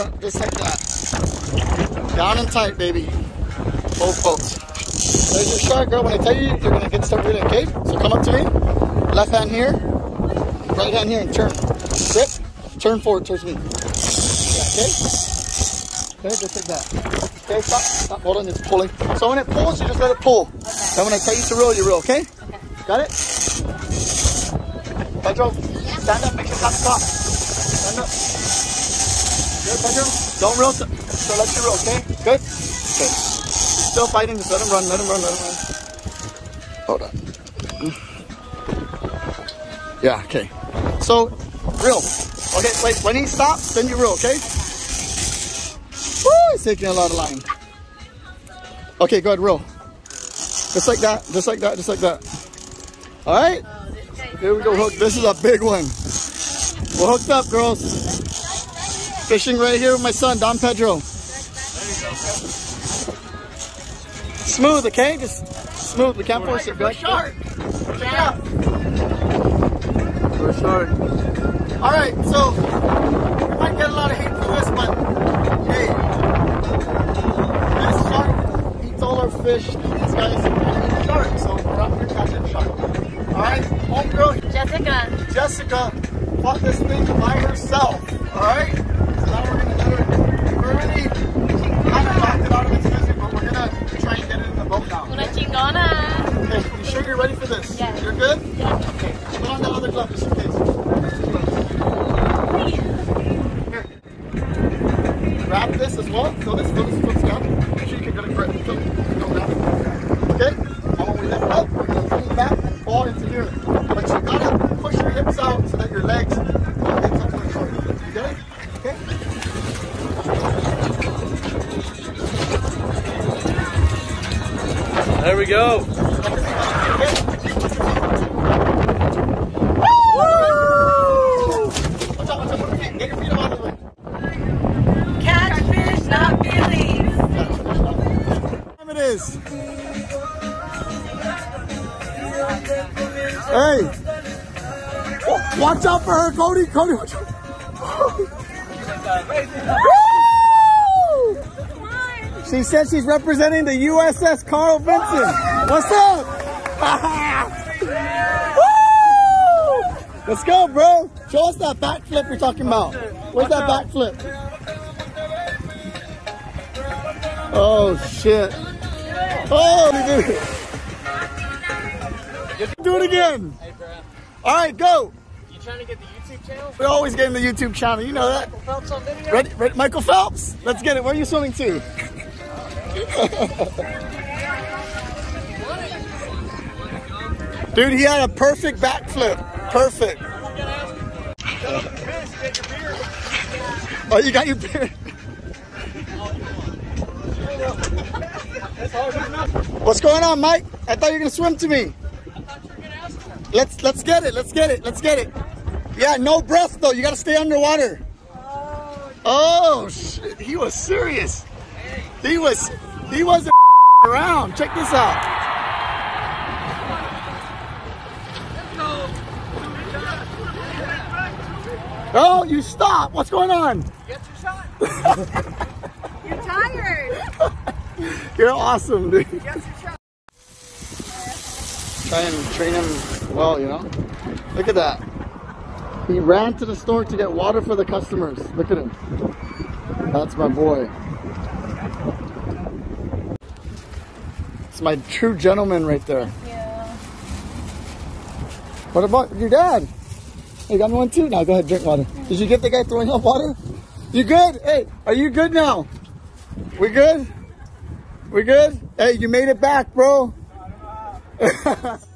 up just like that. Down and tight, baby. Both boats. There's your shark, girl. When I tell you, you're gonna get start reeling, okay? So come up to me. Left hand here, right hand here, and turn. Grip. Turn forward towards me. Yeah, okay? Okay, just like that. Okay, stop. Stop. Hold on, it's pulling. So when it pulls, you just let it pull. Okay. Then when I tell you to reel, you reel, okay? Okay. Got it? Pedro, stand up, make sure top stop. Stand up. Good, Pedro. Don't reel, so, so let you reel, okay? Good? Okay. Still fighting, just let him run, let him run, let him run. Hold on. Yeah, okay. So, reel. Okay, wait, when he stops, then you reel, okay? Woo, he's taking a lot of line. Okay, go ahead, reel. Just like that, just like that, just like that. All right? Oh, Here we go, hook. This is a big one. We're hooked up, girls. Fishing right here with my son, Don Pedro. Smooth, okay? Just smooth. We can't force it. Good. Shark. Check it out. For shark. All right, so we might get a lot of hate for this, but hey, this shark eats all our fish. These guys eat shark, so we're out here catching shark. All right, homegirl. Jessica. Jessica fought this thing by herself. All right, ready I'm locked it out of its music, but we're gonna try and get it in the boat now. Una chingona. Okay, you sure you're ready for this? Yeah. You're good? Yeah. Okay, put on that other glove just in case. Here. Grab this as well. Fill this, fill this, this down. Make sure you can get a grip. Fill it. Go it. Okay? And when we lift up, we're going to lean back and fall into here. Of we go. Catch fish, not feelings. time it is. Hey. Oh, watch out for her, Cody. Cody, watch out. She said she's representing the USS Carl Vinson. What's up? Let's go, bro. Show us that backflip you're talking about. Where's that backflip? Oh shit. Oh, he did it. Do it again. All right, go. You trying to get the YouTube channel? We're always getting the YouTube channel. You know that. Michael Phelps on video? Ready, ready? Michael Phelps. Let's get it. Where are you swimming to? Dude, he had a perfect backflip. Perfect. Oh, you got your beer. What's going on, Mike? I thought you were gonna swim to me. Let's let's get it. Let's get it. Let's get it. Yeah, no breath though. You gotta stay underwater. Oh, oh shit! He was serious. He was he wasn't around. Check this out. Oh, you stop. What's going on? Get your shot. You're tired. You're awesome, dude. Get your shot. Try and train him well, you know? Look at that. He ran to the store to get water for the customers. Look at him. That's my boy. My true gentleman right there. Yeah. What about your dad? You got me one too? Now go ahead, drink water. Did you get the guy throwing up water? You good? Hey, are you good now? We good? We good? Hey, you made it back, bro.